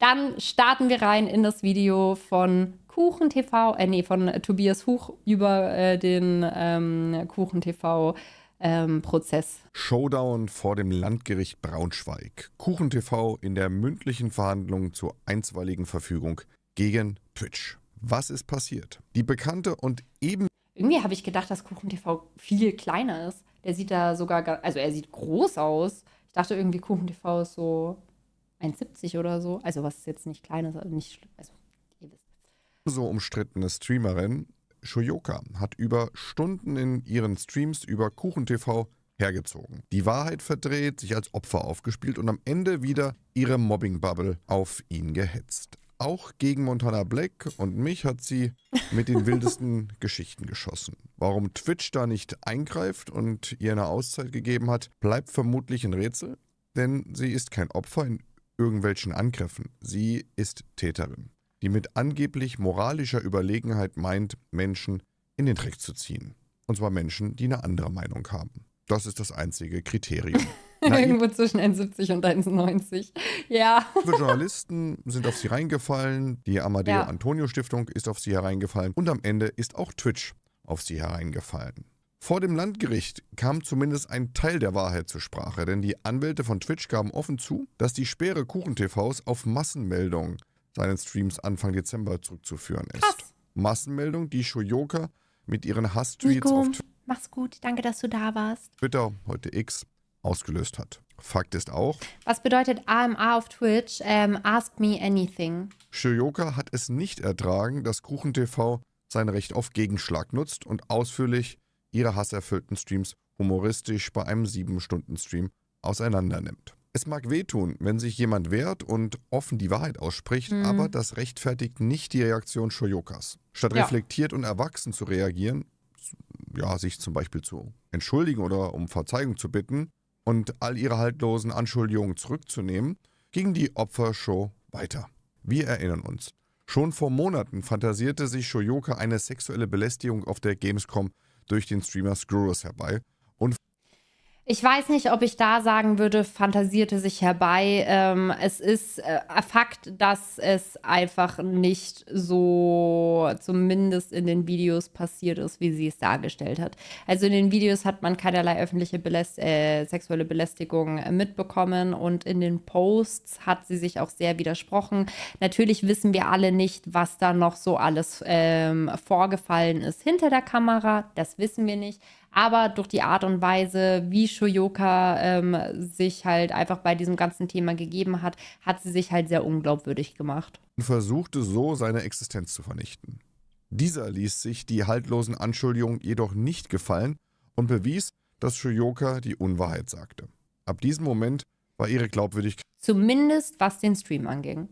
Dann starten wir rein in das Video von Kuchen TV, äh, nee, von Tobias Huch über äh, den ähm, Kuchen TV. Ähm, Prozess. Showdown vor dem Landgericht Braunschweig. Kuchen TV in der mündlichen Verhandlung zur einstweiligen Verfügung gegen Twitch. Was ist passiert? Die bekannte und eben. Irgendwie habe ich gedacht, dass Kuchen TV viel kleiner ist. Der sieht da sogar, also er sieht groß aus. Ich dachte irgendwie, Kuchen TV ist so 1,70 oder so. Also was jetzt nicht klein ist, also nicht, also ihr wisst. So umstrittene Streamerin Shoyoka hat über Stunden in ihren Streams über Kuchen TV hergezogen. Die Wahrheit verdreht, sich als Opfer aufgespielt und am Ende wieder ihre Mobbing-Bubble auf ihn gehetzt. Auch gegen Montana Black und mich hat sie mit den wildesten Geschichten geschossen. Warum Twitch da nicht eingreift und ihr eine Auszeit gegeben hat, bleibt vermutlich ein Rätsel, denn sie ist kein Opfer in irgendwelchen Angriffen. Sie ist Täterin, die mit angeblich moralischer Überlegenheit meint, Menschen in den Dreck zu ziehen. Und zwar Menschen, die eine andere Meinung haben. Das ist das einzige Kriterium. Irgendwo zwischen 1,70 und 1,90. Ja. Für Journalisten sind auf sie reingefallen, die Amadeo ja. Antonio Stiftung ist auf sie hereingefallen und am Ende ist auch Twitch auf sie hereingefallen. Vor dem Landgericht kam zumindest ein Teil der Wahrheit zur Sprache, denn die Anwälte von Twitch gaben offen zu, dass die Sperre Kuchen-TVs auf Massenmeldungen seinen Streams Anfang Dezember zurückzuführen ist. Krass. Massenmeldung, die Shoyoka mit ihren Hass-Tweets auf Twitter Mach's gut. Danke, dass du da warst. Twitter, heute X, ausgelöst hat. Fakt ist auch. Was bedeutet AMA auf Twitch? Ähm, ask me anything. Shoyoka hat es nicht ertragen, dass KuchenTV sein Recht auf Gegenschlag nutzt und ausführlich ihre hasserfüllten Streams humoristisch bei einem 7-Stunden-Stream auseinandernimmt. Es mag wehtun, wenn sich jemand wehrt und offen die Wahrheit ausspricht, mhm. aber das rechtfertigt nicht die Reaktion Shoyokas. Statt ja. reflektiert und erwachsen zu reagieren, ja, sich zum Beispiel zu entschuldigen oder um Verzeihung zu bitten und all ihre haltlosen Anschuldigungen zurückzunehmen, ging die Opfershow weiter. Wir erinnern uns. Schon vor Monaten fantasierte sich Shoyoka eine sexuelle Belästigung auf der Gamescom durch den Streamer Scrurus herbei ich weiß nicht, ob ich da sagen würde, fantasierte sich herbei. Ähm, es ist äh, Fakt, dass es einfach nicht so, zumindest in den Videos passiert ist, wie sie es dargestellt hat. Also in den Videos hat man keinerlei öffentliche Beläst äh, sexuelle Belästigung äh, mitbekommen und in den Posts hat sie sich auch sehr widersprochen. Natürlich wissen wir alle nicht, was da noch so alles ähm, vorgefallen ist hinter der Kamera. Das wissen wir nicht. Aber durch die Art und Weise, wie Shoyoka ähm, sich halt einfach bei diesem ganzen Thema gegeben hat, hat sie sich halt sehr unglaubwürdig gemacht. Und versuchte so seine Existenz zu vernichten. Dieser ließ sich die haltlosen Anschuldigungen jedoch nicht gefallen und bewies, dass Shoyoka die Unwahrheit sagte. Ab diesem Moment war ihre Glaubwürdigkeit. Zumindest was den Stream anging.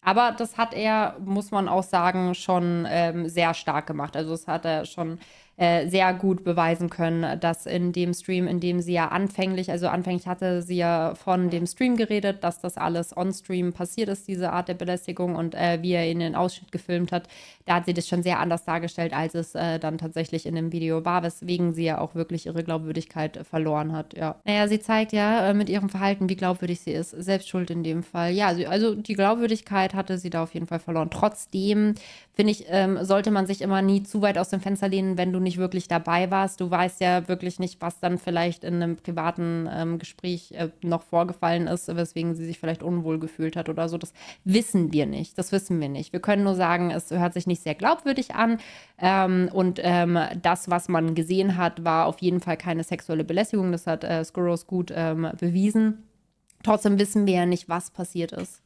Aber das hat er, muss man auch sagen, schon ähm, sehr stark gemacht. Also das hat er schon äh, sehr gut beweisen können, dass in dem Stream, in dem sie ja anfänglich, also anfänglich hatte sie ja von dem Stream geredet, dass das alles on-stream passiert ist, diese Art der Belästigung und äh, wie er in den Ausschnitt gefilmt hat, da hat sie das schon sehr anders dargestellt, als es äh, dann tatsächlich in dem Video war, weswegen sie ja auch wirklich ihre Glaubwürdigkeit verloren hat, ja. Naja, sie zeigt ja äh, mit ihrem Verhalten, wie glaubwürdig sie ist, selbst schuld in dem Fall. Ja, also die Glaubwürdigkeit hatte sie da auf jeden Fall verloren. Trotzdem, finde ich, ähm, sollte man sich immer nie zu weit aus dem Fenster lehnen, wenn du nicht wirklich dabei warst. Du weißt ja wirklich nicht, was dann vielleicht in einem privaten ähm, Gespräch äh, noch vorgefallen ist, weswegen sie sich vielleicht unwohl gefühlt hat oder so. Das wissen wir nicht. Das wissen wir nicht. Wir können nur sagen, es hört sich nicht sehr glaubwürdig an. Ähm, und ähm, das, was man gesehen hat, war auf jeden Fall keine sexuelle Belästigung. Das hat äh, Skurros gut ähm, bewiesen. Trotzdem wissen wir ja nicht, was passiert ist.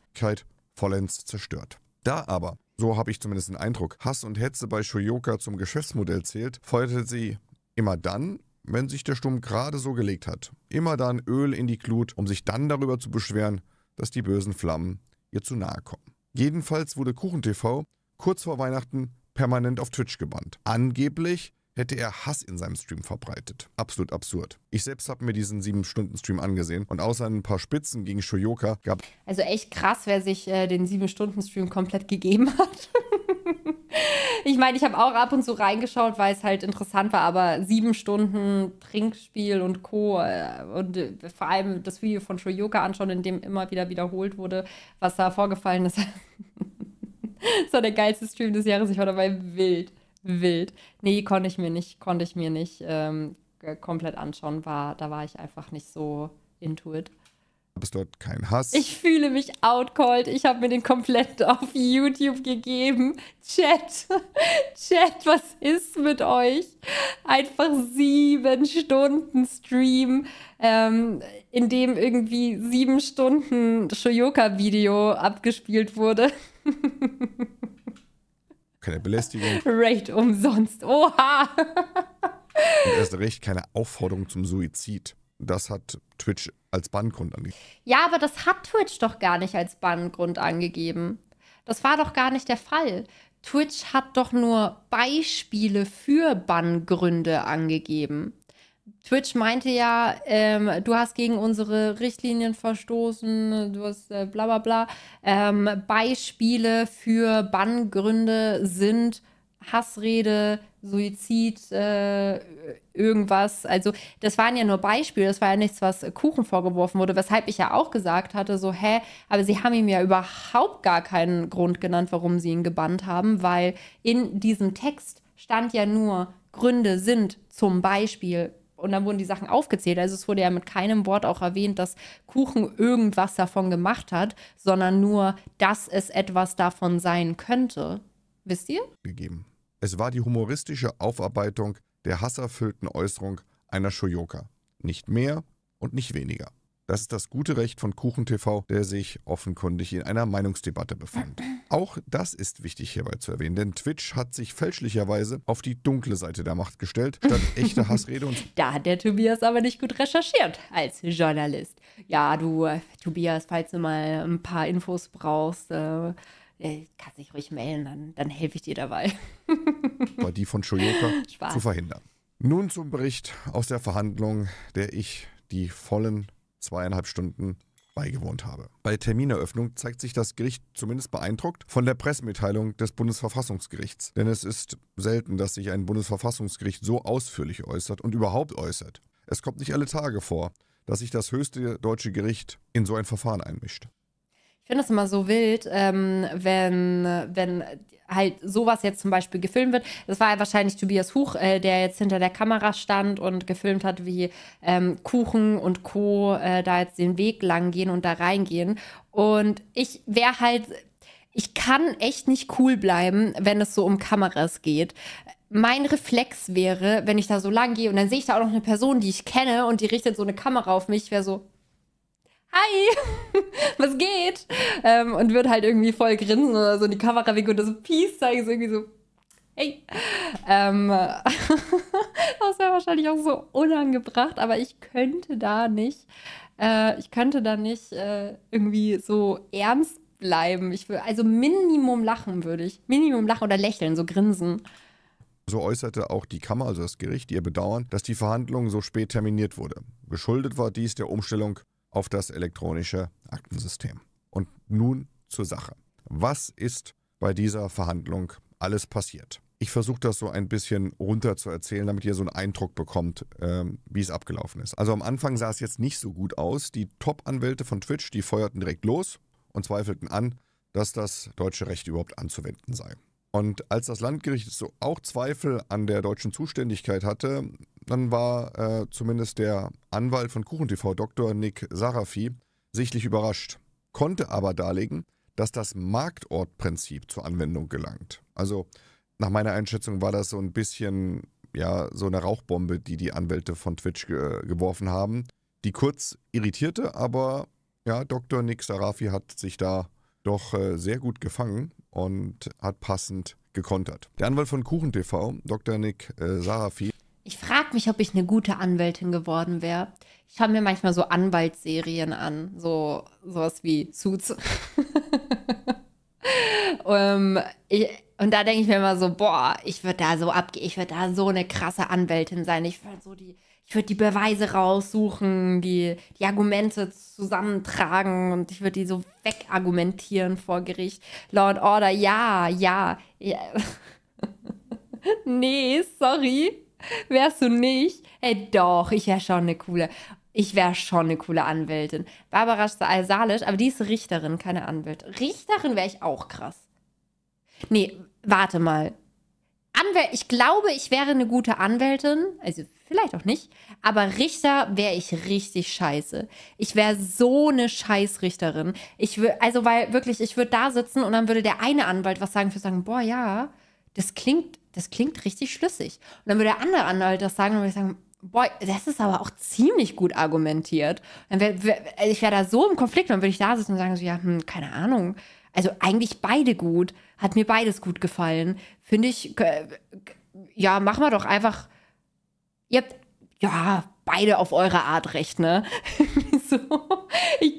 Vollends zerstört. Da aber so habe ich zumindest den Eindruck, Hass und Hetze bei Shoyoka zum Geschäftsmodell zählt, feuerte sie immer dann, wenn sich der Sturm gerade so gelegt hat. Immer dann Öl in die Glut, um sich dann darüber zu beschweren, dass die bösen Flammen ihr zu nahe kommen. Jedenfalls wurde KuchenTV kurz vor Weihnachten permanent auf Twitch gebannt. Angeblich hätte er Hass in seinem Stream verbreitet. Absolut absurd. Ich selbst habe mir diesen 7-Stunden-Stream angesehen und außer ein paar Spitzen gegen Shoyoka gab. Also echt krass, wer sich äh, den 7-Stunden-Stream komplett gegeben hat. ich meine, ich habe auch ab und zu reingeschaut, weil es halt interessant war, aber sieben Stunden Trinkspiel und Co. Äh, und äh, vor allem das Video von Shoyoka anschauen, in dem immer wieder wiederholt wurde, was da vorgefallen ist. das war der geilste Stream des Jahres. Ich war dabei wild, wild. Nee, konnte ich mir nicht, konnte ich mir nicht ähm, komplett anschauen. War, da war ich einfach nicht so into it gab es dort keinen Hass. Ich fühle mich outcalled. Ich habe mir den komplett auf YouTube gegeben. Chat, Chat, was ist mit euch? Einfach sieben Stunden Stream, ähm, in dem irgendwie sieben Stunden Shoyoka-Video abgespielt wurde. Keine Belästigung. Raid umsonst. Oha! Und erst recht keine Aufforderung zum Suizid. Das hat Twitch als Banngrund angegeben. Ja, aber das hat Twitch doch gar nicht als Banngrund angegeben. Das war doch gar nicht der Fall. Twitch hat doch nur Beispiele für Banngründe angegeben. Twitch meinte ja, ähm, du hast gegen unsere Richtlinien verstoßen, du hast äh, bla bla bla. Ähm, Beispiele für Banngründe sind Hassrede, Suizid, äh, irgendwas. Also das waren ja nur Beispiele, das war ja nichts, was Kuchen vorgeworfen wurde, weshalb ich ja auch gesagt hatte, so, hä, aber sie haben ihm ja überhaupt gar keinen Grund genannt, warum sie ihn gebannt haben, weil in diesem Text stand ja nur, Gründe sind zum Beispiel und dann wurden die Sachen aufgezählt. Also es wurde ja mit keinem Wort auch erwähnt, dass Kuchen irgendwas davon gemacht hat, sondern nur, dass es etwas davon sein könnte. Wisst ihr? Gegeben. Es war die humoristische Aufarbeitung der hasserfüllten Äußerung einer Shoyoka. Nicht mehr und nicht weniger. Das ist das gute Recht von KuchenTV, der sich offenkundig in einer Meinungsdebatte befand. Auch das ist wichtig hierbei zu erwähnen, denn Twitch hat sich fälschlicherweise auf die dunkle Seite der Macht gestellt, statt echte Hassrede und. Da hat der Tobias aber nicht gut recherchiert als Journalist. Ja, du, äh, Tobias, falls du mal ein paar Infos brauchst, äh, äh, kannst dich ruhig melden, dann, dann helfe ich dir dabei. War die von Shoyoka zu verhindern. Nun zum Bericht aus der Verhandlung, der ich die vollen zweieinhalb Stunden beigewohnt habe. Bei Termineröffnung zeigt sich das Gericht zumindest beeindruckt von der Pressemitteilung des Bundesverfassungsgerichts. Denn es ist selten, dass sich ein Bundesverfassungsgericht so ausführlich äußert und überhaupt äußert. Es kommt nicht alle Tage vor, dass sich das höchste deutsche Gericht in so ein Verfahren einmischt finde es immer so wild, ähm, wenn, wenn halt sowas jetzt zum Beispiel gefilmt wird. Das war ja wahrscheinlich Tobias Huch, äh, der jetzt hinter der Kamera stand und gefilmt hat, wie ähm, Kuchen und Co. Äh, da jetzt den Weg lang gehen und da reingehen. Und ich wäre halt, ich kann echt nicht cool bleiben, wenn es so um Kameras geht mein Reflex wäre, wenn ich da so lang gehe und dann sehe ich da auch noch eine Person, die ich kenne und die richtet so eine Kamera auf mich, wäre so, hi, was geht? Ähm, und wird halt irgendwie voll grinsen oder so in die Kamera winken und das Peace zeigen, so irgendwie so, hey. Ähm, das wäre wahrscheinlich auch so unangebracht, aber ich könnte da nicht, äh, ich könnte da nicht äh, irgendwie so ernst bleiben. Ich will, also Minimum lachen würde ich. Minimum lachen oder lächeln, so grinsen. So äußerte auch die Kammer, also das Gericht, ihr Bedauern, dass die Verhandlung so spät terminiert wurde. Geschuldet war dies der Umstellung auf das elektronische Aktensystem. Und nun zur Sache. Was ist bei dieser Verhandlung alles passiert? Ich versuche das so ein bisschen runter zu erzählen, damit ihr so einen Eindruck bekommt, ähm, wie es abgelaufen ist. Also am Anfang sah es jetzt nicht so gut aus. Die Top-Anwälte von Twitch, die feuerten direkt los und zweifelten an, dass das deutsche Recht überhaupt anzuwenden sei. Und als das Landgericht so auch Zweifel an der deutschen Zuständigkeit hatte, dann war äh, zumindest der Anwalt von KuchenTV, Dr. Nick Sarafi, sichtlich überrascht, konnte aber darlegen, dass das Marktortprinzip zur Anwendung gelangt. Also nach meiner Einschätzung war das so ein bisschen ja so eine Rauchbombe, die die Anwälte von Twitch ge geworfen haben, die kurz irritierte, aber ja, Dr. Nick Sarafi hat sich da doch äh, sehr gut gefangen und hat passend gekontert. Der Anwalt von KuchenTV, Dr. Nick äh, Sarafi. Ich frage mich, ob ich eine gute Anwältin geworden wäre. Ich schaue mir manchmal so Anwaltsserien an, so sowas wie Suits. um, ähm, ich, und da denke ich mir immer so, boah, ich würde da so abgehen, ich würde da so eine krasse Anwältin sein. Ich würde so die ich würde die Beweise raussuchen, die, die Argumente zusammentragen und ich würde die so wegargumentieren vor Gericht. Law and Order, ja, ja. ja. nee, sorry. Wärst du nicht? Ey, doch, ich wäre schon eine coole. Ich wäre schon eine coole Anwältin. Barbara Salisch, aber die ist Richterin, keine Anwältin. Richterin wäre ich auch krass. Nee, warte mal. Anwäl ich glaube, ich wäre eine gute Anwältin. Also vielleicht auch nicht. Aber Richter wäre ich richtig scheiße. Ich wäre so eine Scheißrichterin. Ich also weil wirklich, ich würde da sitzen und dann würde der eine Anwalt was sagen, für sagen, boah, ja, das klingt, das klingt richtig schlüssig. Und dann würde der andere Anwalt das sagen und würde ich sagen, boah, das ist aber auch ziemlich gut argumentiert. Dann wär, wär, ich wäre da so im Konflikt, dann würde ich da sitzen und sagen so, ja, hm, keine Ahnung. Also eigentlich beide gut. Hat mir beides gut gefallen. Finde ich, ja, machen wir doch einfach. Ihr habt, ja, beide auf eure Art recht, ne? so, ich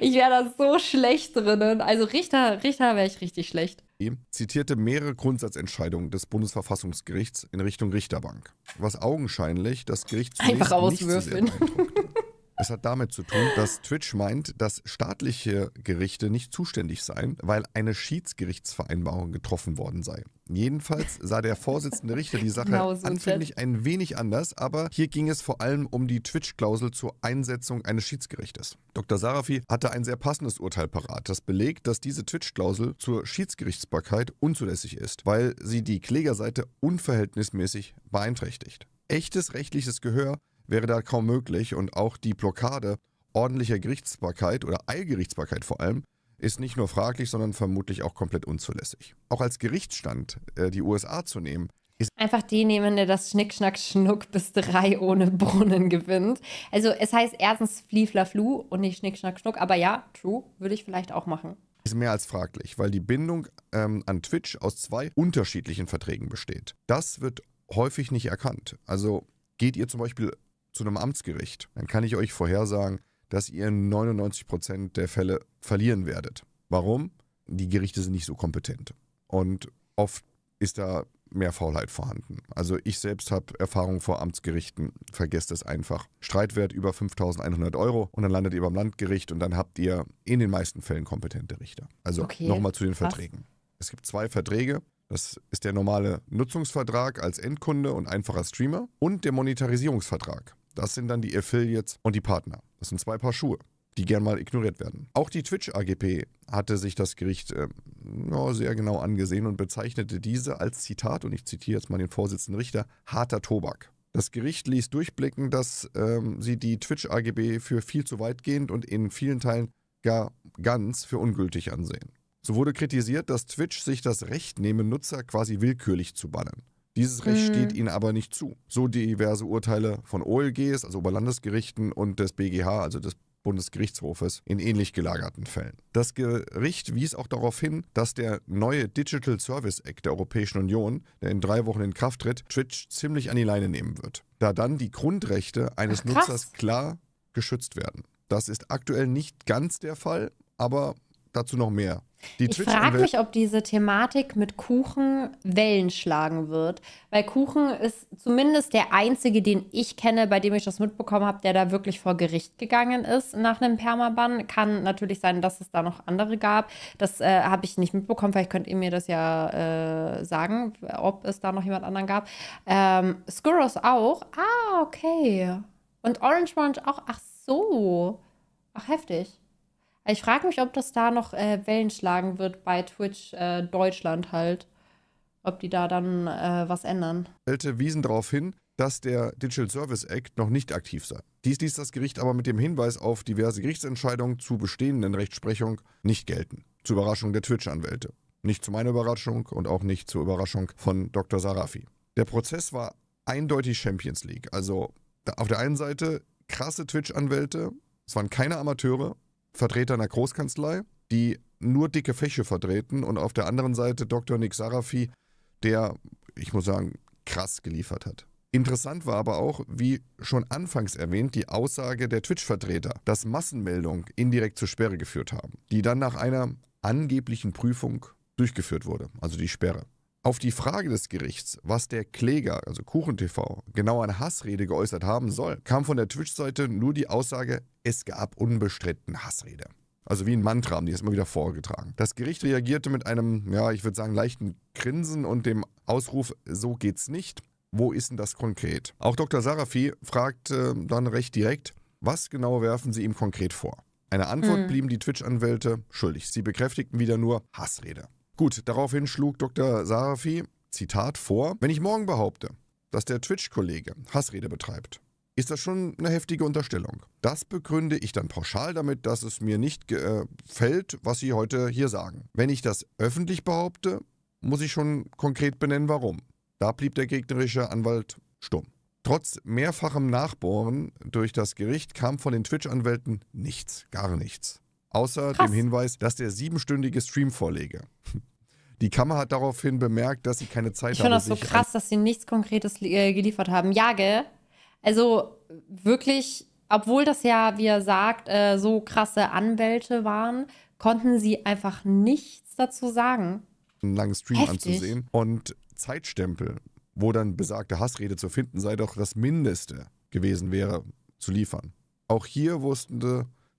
ich wäre da so schlecht drinnen. Also Richter, Richter wäre ich richtig schlecht. Zitierte mehrere Grundsatzentscheidungen des Bundesverfassungsgerichts in Richtung Richterbank, was augenscheinlich das Gericht zunächst Einfach auswürfeln. Nicht so es hat damit zu tun, dass Twitch meint, dass staatliche Gerichte nicht zuständig seien, weil eine Schiedsgerichtsvereinbarung getroffen worden sei. Jedenfalls sah der Vorsitzende Richter die Sache genau so anfänglich ein wenig anders, aber hier ging es vor allem um die Twitch-Klausel zur Einsetzung eines Schiedsgerichtes. Dr. Sarafi hatte ein sehr passendes Urteil parat, das belegt, dass diese Twitch-Klausel zur Schiedsgerichtsbarkeit unzulässig ist, weil sie die Klägerseite unverhältnismäßig beeinträchtigt. Echtes rechtliches Gehör wäre da kaum möglich und auch die Blockade ordentlicher Gerichtsbarkeit oder Eilgerichtsbarkeit vor allem ist nicht nur fraglich, sondern vermutlich auch komplett unzulässig. Auch als Gerichtsstand äh, die USA zu nehmen, ist einfach die nehmen, der das Schnick, Schnack, Schnuck bis drei ohne Brunnen gewinnt. Also es heißt erstens Flieflaflu und nicht Schnick, Schnack, Schnuck, aber ja, true, würde ich vielleicht auch machen. Ist mehr als fraglich, weil die Bindung ähm, an Twitch aus zwei unterschiedlichen Verträgen besteht. Das wird häufig nicht erkannt. Also geht ihr zum Beispiel zu einem Amtsgericht, dann kann ich euch vorhersagen, dass ihr in 99% der Fälle verlieren werdet. Warum? Die Gerichte sind nicht so kompetent. Und oft ist da mehr Faulheit vorhanden. Also ich selbst habe Erfahrung vor Amtsgerichten, vergesst es einfach. Streitwert über 5100 Euro und dann landet ihr beim Landgericht und dann habt ihr in den meisten Fällen kompetente Richter. Also okay. nochmal zu den Verträgen. Es gibt zwei Verträge. Das ist der normale Nutzungsvertrag als Endkunde und einfacher Streamer und der Monetarisierungsvertrag. Das sind dann die Affiliates und die Partner. Das sind zwei Paar Schuhe, die gern mal ignoriert werden. Auch die Twitch AGP hatte sich das Gericht äh, sehr genau angesehen und bezeichnete diese als Zitat, und ich zitiere jetzt mal den Vorsitzenden Richter, harter Tobak. Das Gericht ließ durchblicken, dass ähm, sie die Twitch AGB für viel zu weitgehend und in vielen Teilen gar ganz für ungültig ansehen. So wurde kritisiert, dass Twitch sich das Recht nehme, Nutzer quasi willkürlich zu bannen. Dieses Recht mhm. steht ihnen aber nicht zu. So diverse Urteile von OLGs, also Oberlandesgerichten, und des BGH, also des Bundesgerichtshofes, in ähnlich gelagerten Fällen. Das Gericht wies auch darauf hin, dass der neue Digital Service Act der Europäischen Union, der in drei Wochen in Kraft tritt, Twitch ziemlich an die Leine nehmen wird, da dann die Grundrechte eines Ach, Nutzers klar geschützt werden. Das ist aktuell nicht ganz der Fall, aber dazu noch mehr. Die ich frage mich, ob diese Thematik mit Kuchen Wellen schlagen wird. Weil Kuchen ist zumindest der einzige, den ich kenne, bei dem ich das mitbekommen habe, der da wirklich vor Gericht gegangen ist nach einem Permaban. Kann natürlich sein, dass es da noch andere gab. Das äh, habe ich nicht mitbekommen. Vielleicht könnt ihr mir das ja äh, sagen, ob es da noch jemand anderen gab. Ähm, Skurros auch. Ah, okay. Und Orange Orange auch. Ach so. Ach, heftig. Ich frage mich, ob das da noch äh, Wellen schlagen wird bei Twitch äh, Deutschland halt. Ob die da dann äh, was ändern. Alte wiesen darauf hin, dass der Digital Service Act noch nicht aktiv sei. Dies ließ das Gericht aber mit dem Hinweis auf diverse Gerichtsentscheidungen zu bestehenden Rechtsprechung nicht gelten. Zur Überraschung der Twitch-Anwälte. Nicht zu meiner Überraschung und auch nicht zur Überraschung von Dr. Sarafi. Der Prozess war eindeutig Champions League. Also auf der einen Seite krasse Twitch-Anwälte, es waren keine Amateure, Vertreter einer Großkanzlei, die nur dicke Fäche vertreten und auf der anderen Seite Dr. Nick Sarafi, der, ich muss sagen, krass geliefert hat. Interessant war aber auch, wie schon anfangs erwähnt, die Aussage der Twitch-Vertreter, dass Massenmeldungen indirekt zur Sperre geführt haben, die dann nach einer angeblichen Prüfung durchgeführt wurde, also die Sperre. Auf die Frage des Gerichts, was der Kläger, also KuchenTV, genau an Hassrede geäußert haben soll, kam von der Twitch-Seite nur die Aussage, es gab unbestritten Hassrede. Also wie ein Mantra haben die es immer wieder vorgetragen. Das Gericht reagierte mit einem, ja, ich würde sagen, leichten Grinsen und dem Ausruf, so geht's nicht. Wo ist denn das konkret? Auch Dr. Sarafi fragt äh, dann recht direkt, was genau werfen Sie ihm konkret vor? Eine Antwort mhm. blieben die Twitch-Anwälte schuldig. Sie bekräftigten wieder nur Hassrede. Gut, daraufhin schlug Dr. Sarafi, Zitat, vor, wenn ich morgen behaupte, dass der Twitch-Kollege Hassrede betreibt, ist das schon eine heftige Unterstellung. Das begründe ich dann pauschal damit, dass es mir nicht gefällt, was Sie heute hier sagen. Wenn ich das öffentlich behaupte, muss ich schon konkret benennen, warum. Da blieb der gegnerische Anwalt stumm. Trotz mehrfachem Nachbohren durch das Gericht kam von den Twitch-Anwälten nichts, gar nichts. Außer Krass. dem Hinweis, dass der siebenstündige Stream vorlege. Die Kammer hat daraufhin bemerkt, dass sie keine Zeit haben. Ich finde das so krass, dass sie nichts Konkretes äh, geliefert haben. Ja, gell? Also wirklich, obwohl das ja, wie er sagt, äh, so krasse Anwälte waren, konnten sie einfach nichts dazu sagen. Einen langen Stream Heftig. anzusehen. Und Zeitstempel, wo dann besagte Hassrede zu finden sei, doch das Mindeste gewesen wäre, zu liefern. Auch hier wussten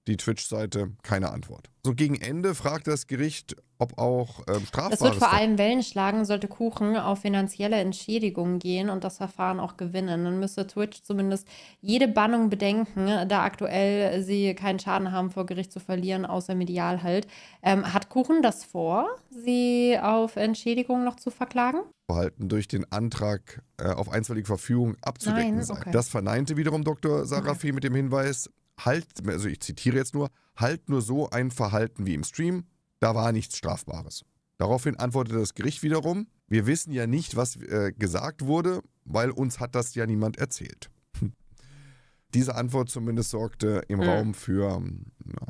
die Twitch-Seite keine Antwort. So gegen Ende fragt das Gericht, ob auch ähm, strafbares... Es wird vor allem Wellen schlagen, sollte Kuchen auf finanzielle Entschädigungen gehen und das Verfahren auch gewinnen. Dann müsste Twitch zumindest jede Bannung bedenken, da aktuell sie keinen Schaden haben, vor Gericht zu verlieren, außer medial halt. Ähm, hat Kuchen das vor, sie auf Entschädigung noch zu verklagen? Verhalten durch den Antrag äh, auf einstweilige Verfügung abzudecken Nein, okay. Das verneinte wiederum Dr. Sarafi okay. mit dem Hinweis, halt, also ich zitiere jetzt nur, halt nur so ein Verhalten wie im Stream, da war nichts Strafbares. Daraufhin antwortete das Gericht wiederum, wir wissen ja nicht, was äh, gesagt wurde, weil uns hat das ja niemand erzählt. Diese Antwort zumindest sorgte im mhm. Raum für,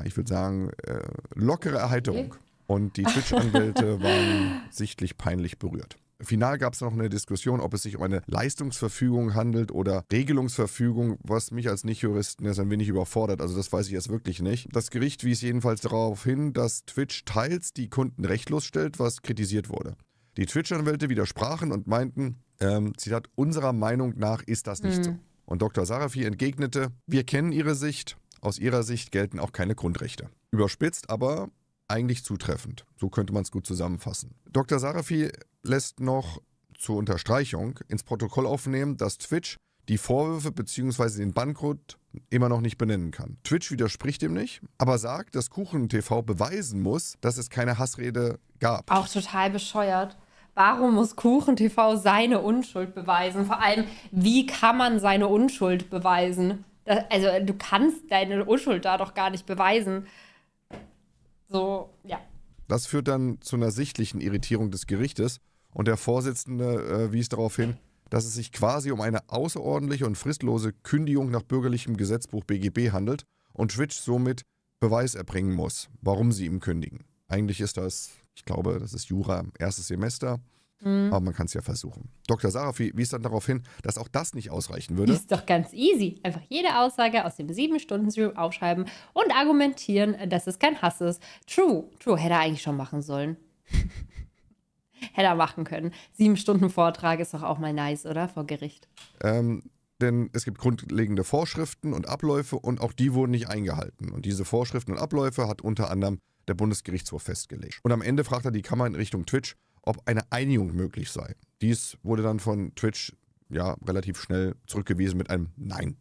ich würde sagen, äh, lockere Erheiterung. Und die Twitch-Anwälte waren sichtlich peinlich berührt. Final gab es noch eine Diskussion, ob es sich um eine Leistungsverfügung handelt oder Regelungsverfügung, was mich als Nicht-Juristen jetzt ein wenig überfordert. Also das weiß ich jetzt wirklich nicht. Das Gericht wies jedenfalls darauf hin, dass Twitch teils die Kunden rechtlos stellt, was kritisiert wurde. Die Twitch-Anwälte widersprachen und meinten, ähm, Zitat, unserer Meinung nach ist das nicht mhm. so. Und Dr. Sarafi entgegnete, wir kennen Ihre Sicht, aus Ihrer Sicht gelten auch keine Grundrechte. Überspitzt, aber eigentlich zutreffend. So könnte man es gut zusammenfassen. Dr. Sarafi lässt noch zur Unterstreichung ins Protokoll aufnehmen, dass Twitch die Vorwürfe bzw. den Bankrott immer noch nicht benennen kann. Twitch widerspricht dem nicht, aber sagt, dass KuchenTV beweisen muss, dass es keine Hassrede gab. Auch total bescheuert. Warum muss KuchenTV seine Unschuld beweisen? Vor allem, wie kann man seine Unschuld beweisen? Das, also, du kannst deine Unschuld da doch gar nicht beweisen. So, ja. Das führt dann zu einer sichtlichen Irritierung des Gerichtes und der Vorsitzende äh, wies darauf hin, dass es sich quasi um eine außerordentliche und fristlose Kündigung nach bürgerlichem Gesetzbuch BGB handelt und Twitch somit Beweis erbringen muss, warum sie ihm kündigen. Eigentlich ist das, ich glaube, das ist Jura erstes Semester, mhm. aber man kann es ja versuchen. Dr. Sarafi wies dann darauf hin, dass auch das nicht ausreichen würde. Ist doch ganz easy. Einfach jede Aussage aus dem 7-Stunden-Stream aufschreiben und argumentieren, dass es kein Hass ist. True, true, hätte er eigentlich schon machen sollen. Hätte er machen können. Sieben Stunden Vortrag ist doch auch mal nice, oder? Vor Gericht. Ähm, denn es gibt grundlegende Vorschriften und Abläufe und auch die wurden nicht eingehalten. Und diese Vorschriften und Abläufe hat unter anderem der Bundesgerichtshof festgelegt. Und am Ende fragt er die Kammer in Richtung Twitch, ob eine Einigung möglich sei. Dies wurde dann von Twitch ja relativ schnell zurückgewiesen mit einem Nein.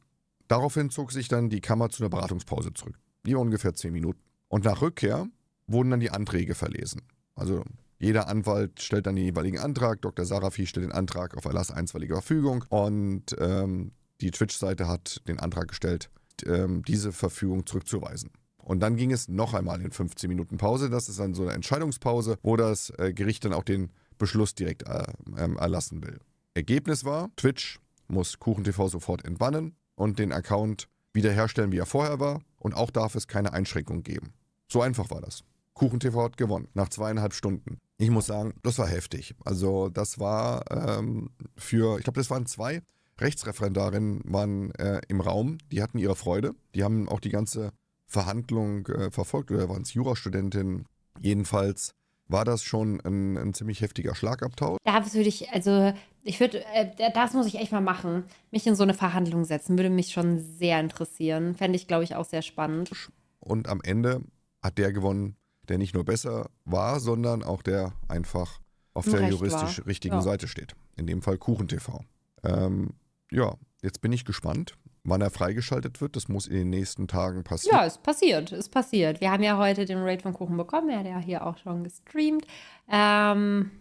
Daraufhin zog sich dann die Kammer zu einer Beratungspause zurück. Die war ungefähr zehn Minuten. Und nach Rückkehr wurden dann die Anträge verlesen. Also jeder Anwalt stellt dann den jeweiligen Antrag. Dr. Sarafi stellt den Antrag auf Erlass einstweiliger Verfügung. Und ähm, die Twitch-Seite hat den Antrag gestellt, ähm, diese Verfügung zurückzuweisen. Und dann ging es noch einmal in 15 Minuten Pause. Das ist dann so eine Entscheidungspause, wo das äh, Gericht dann auch den Beschluss direkt äh, äh, erlassen will. Ergebnis war, Twitch muss KuchenTV sofort entbannen und den Account wiederherstellen, wie er vorher war. Und auch darf es keine Einschränkung geben. So einfach war das. KuchenTV hat gewonnen, nach zweieinhalb Stunden. Ich muss sagen, das war heftig. Also das war ähm, für, ich glaube, das waren zwei Rechtsreferendarinnen waren äh, im Raum, die hatten ihre Freude. Die haben auch die ganze Verhandlung äh, verfolgt oder waren es Jurastudentinnen. Jedenfalls war das schon ein, ein, ziemlich heftiger Schlagabtausch. Da würde ich, also ich würde, äh, das muss ich echt mal machen. Mich in so eine Verhandlung setzen, würde mich schon sehr interessieren. Fände ich, glaube ich, auch sehr spannend. Und am Ende hat der gewonnen, der nicht nur besser war, sondern auch der einfach auf der juristisch war. richtigen ja. Seite steht. In dem Fall KuchenTV. Ähm, ja, jetzt bin ich gespannt, wann er freigeschaltet wird. Das muss in den nächsten Tagen passieren. Ja, ist passiert, ist passiert. Wir haben ja heute den Raid von Kuchen bekommen. Er hat ja hier auch schon gestreamt. Ähm,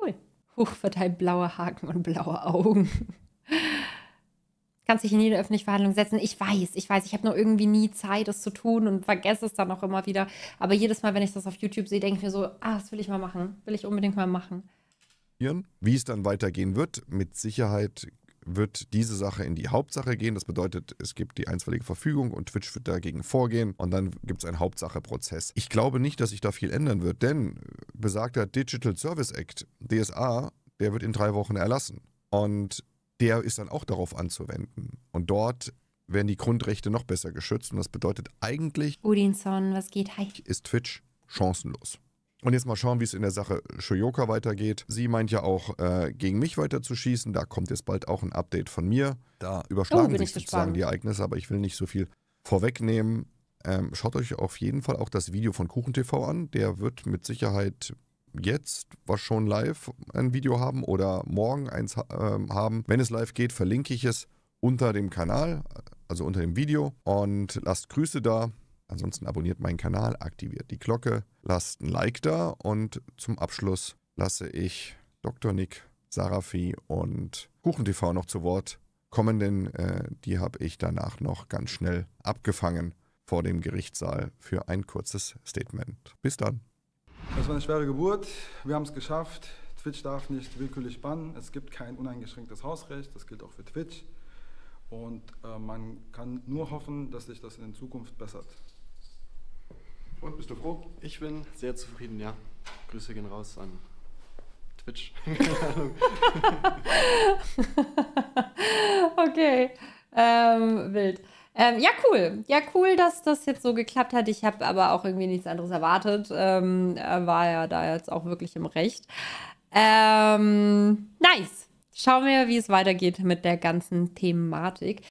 cool. Huch, verteilt blaue Haken und blaue Augen. Kannst dich in jede öffentliche Verhandlung setzen. Ich weiß, ich weiß, ich habe nur irgendwie nie Zeit, das zu tun und vergesse es dann auch immer wieder. Aber jedes Mal, wenn ich das auf YouTube sehe, denke ich mir so, ah, das will ich mal machen. Will ich unbedingt mal machen. Wie es dann weitergehen wird, mit Sicherheit wird diese Sache in die Hauptsache gehen. Das bedeutet, es gibt die einstweilige Verfügung und Twitch wird dagegen vorgehen und dann gibt es einen Hauptsache-Prozess. Ich glaube nicht, dass sich da viel ändern wird, denn besagter Digital Service Act, DSA, der wird in drei Wochen erlassen. Und der ist dann auch darauf anzuwenden. Und dort werden die Grundrechte noch besser geschützt. Und das bedeutet eigentlich, Odinson, was geht? Hi. ist Twitch chancenlos. Und jetzt mal schauen, wie es in der Sache Shoyoka weitergeht. Sie meint ja auch, äh, gegen mich weiterzuschießen. Da kommt jetzt bald auch ein Update von mir. Da überschlagen oh, sich sozusagen die Ereignisse, aber ich will nicht so viel vorwegnehmen. Ähm, schaut euch auf jeden Fall auch das Video von KuchenTV an. Der wird mit Sicherheit jetzt, was schon live ein Video haben oder morgen eins äh, haben. Wenn es live geht, verlinke ich es unter dem Kanal, also unter dem Video. Und lasst Grüße da. Ansonsten abonniert meinen Kanal, aktiviert die Glocke, lasst ein Like da und zum Abschluss lasse ich Dr. Nick, Sarafi und KuchenTV noch zu Wort kommen, denn äh, die habe ich danach noch ganz schnell abgefangen vor dem Gerichtssaal für ein kurzes Statement. Bis dann. Das war eine schwere Geburt. Wir haben es geschafft. Twitch darf nicht willkürlich bannen. Es gibt kein uneingeschränktes Hausrecht. Das gilt auch für Twitch. Und äh, man kann nur hoffen, dass sich das in Zukunft bessert. Und bist du froh? Ich bin sehr zufrieden, ja. Grüße gehen raus an Twitch. okay, ähm, wild. Ähm, ja, cool. Ja, cool, dass das jetzt so geklappt hat. Ich habe aber auch irgendwie nichts anderes erwartet. Ähm, er war ja da jetzt auch wirklich im Recht. Ähm, nice. Schauen wir, wie es weitergeht mit der ganzen Thematik.